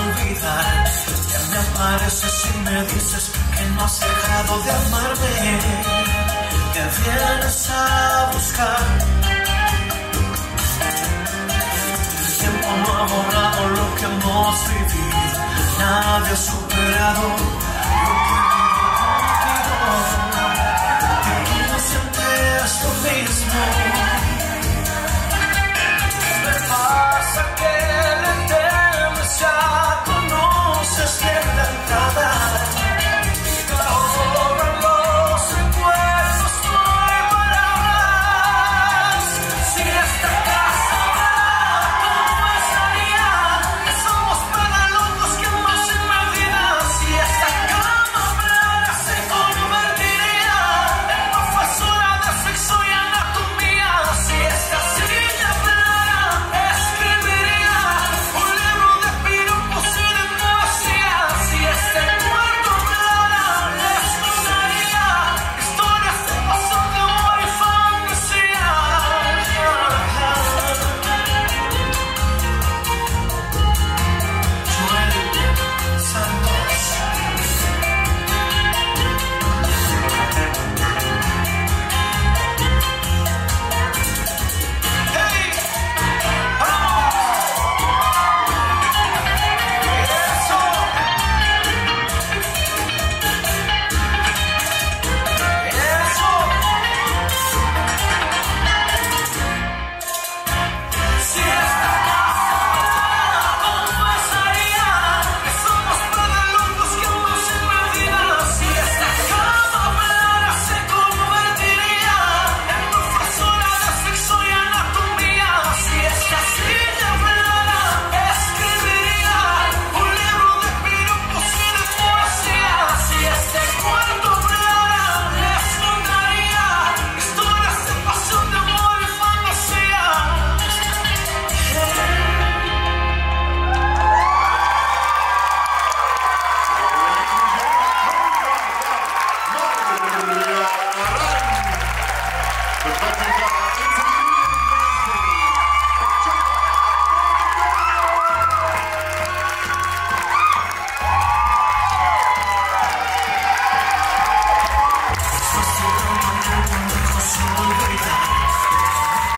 olvidar. Ya me apareces y me dices que no has dejado de amarme. Te vienes a buscar. El tiempo no ha borrado lo que hemos vivido. Nadie ha superado lo que The